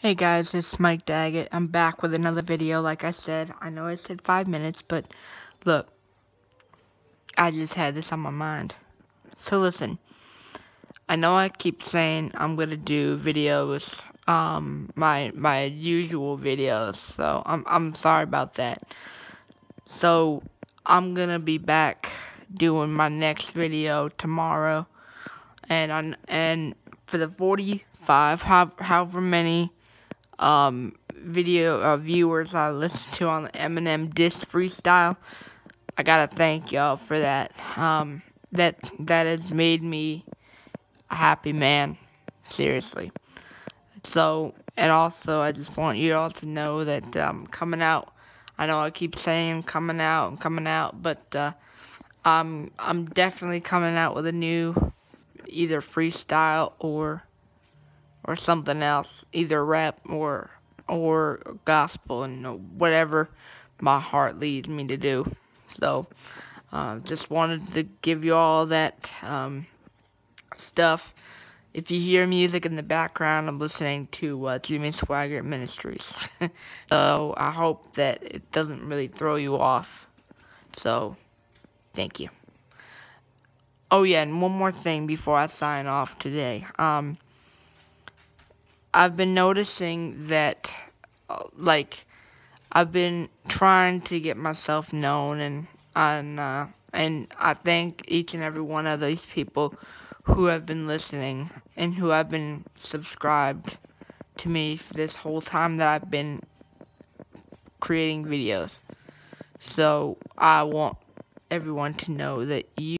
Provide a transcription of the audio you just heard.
Hey guys, it's Mike Daggett. I'm back with another video. Like I said, I know I said five minutes, but look, I just had this on my mind. So listen, I know I keep saying I'm gonna do videos, um, my my usual videos. So I'm I'm sorry about that. So I'm gonna be back doing my next video tomorrow, and on and for the 45, however many um, video uh, viewers I listen to on the Eminem Diss Freestyle. I gotta thank y'all for that. Um, that that has made me a happy man. Seriously. So, and also, I just want you all to know that um, coming out. I know I keep saying coming out and coming out, but uh, I'm I'm definitely coming out with a new either freestyle or or something else, either rap or or gospel and whatever my heart leads me to do. So, uh, just wanted to give you all that um, stuff. If you hear music in the background, I'm listening to uh, Jimmy Swaggart Ministries. so I hope that it doesn't really throw you off. So, thank you. Oh yeah, and one more thing before I sign off today. Um, I've been noticing that, uh, like, I've been trying to get myself known, and and uh, and I thank each and every one of these people who have been listening and who have been subscribed to me for this whole time that I've been creating videos. So I want everyone to know that you.